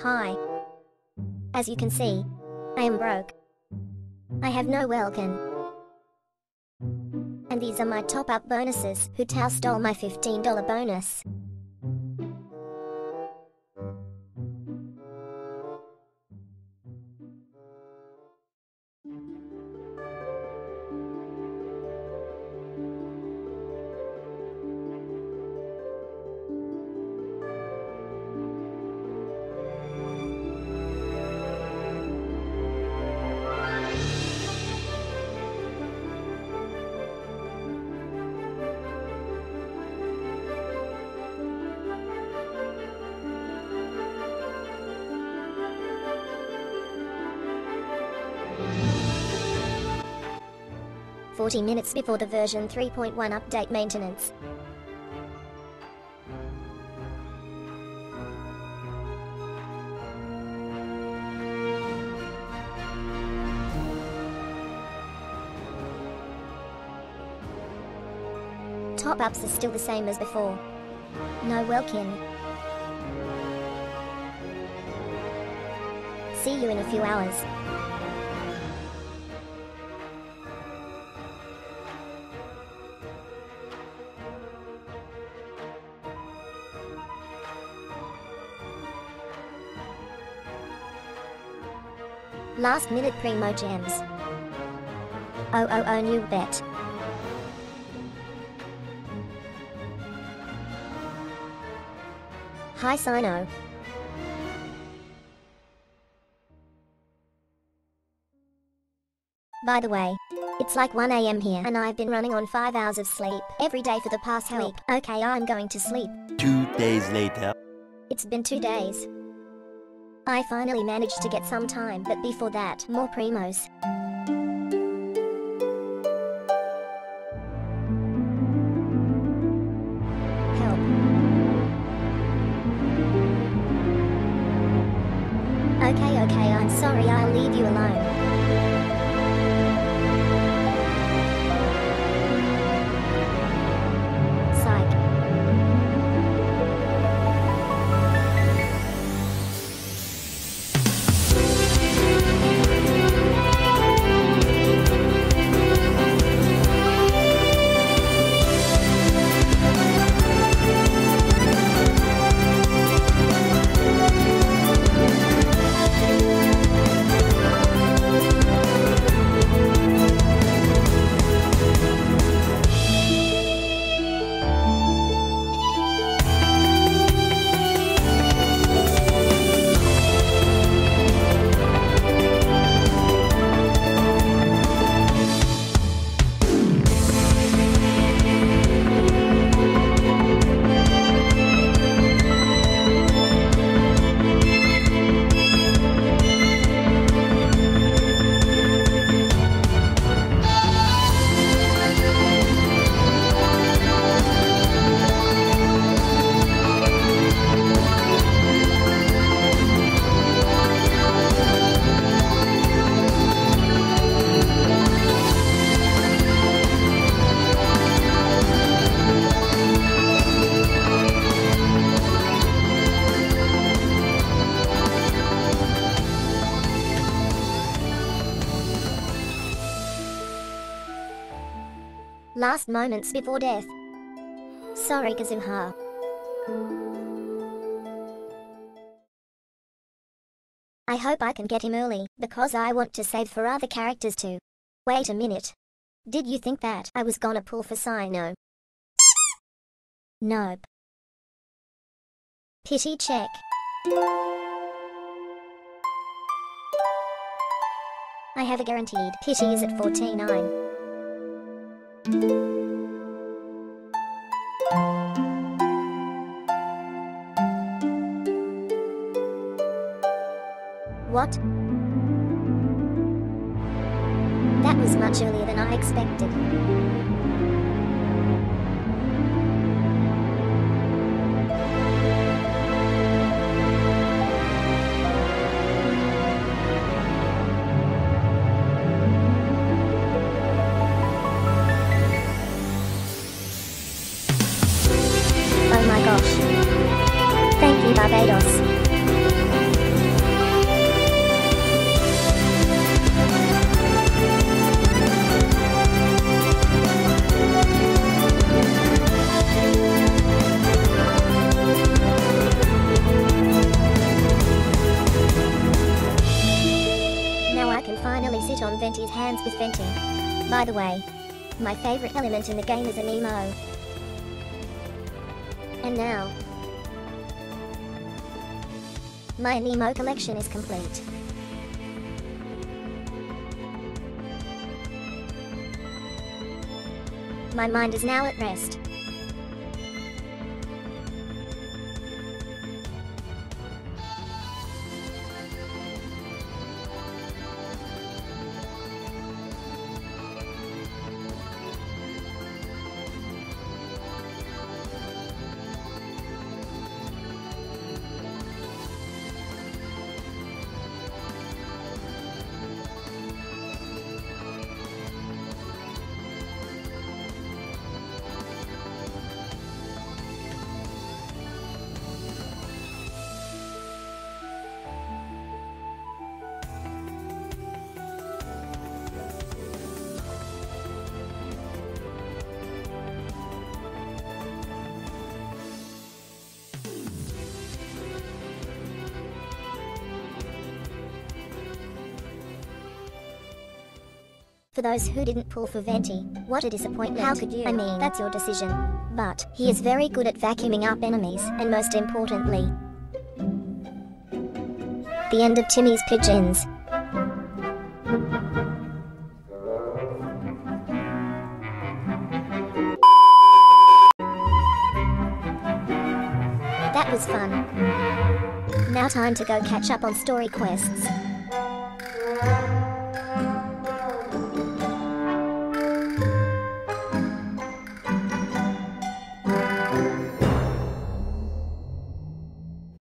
Hi. As you can see, I am broke. I have no Welkin. And these are my top-up bonuses, Hu Tao stole my $15 bonus. Forty minutes before the version 3.1 update maintenance. Top-ups are still the same as before. No Welkin. See you in a few hours. Last minute primo gems. Oh oh oh new bet. Hi Cyno. By the way, it's like 1am here and I've been running on 5 hours of sleep every day for the past week. Okay, I'm going to sleep. Two days later. It's been two days. I finally managed to get some time, but before that, more primos. Help. Okay, okay, I'm sorry, I'll leave you alone. Last moments before death. Sorry, Kazuha. I hope I can get him early, because I want to save for other characters too. Wait a minute. Did you think that I was gonna pull for Cyno? Nope. Pity check. I have a guaranteed pity is at 49. What? That was much earlier than I expected. Barbatos. Now I can finally sit on Venti's hands with Venti. By the way, my favorite element in the game is Anemo. And now, my Nemo collection is complete. My mind is now at rest. For those who didn't pull for Venti, what a disappointment. How could you? I mean, that's your decision. But, he is very good at vacuuming up enemies, and most importantly, the end of Timmy's pigeons. That was fun. Now time to go catch up on story quests.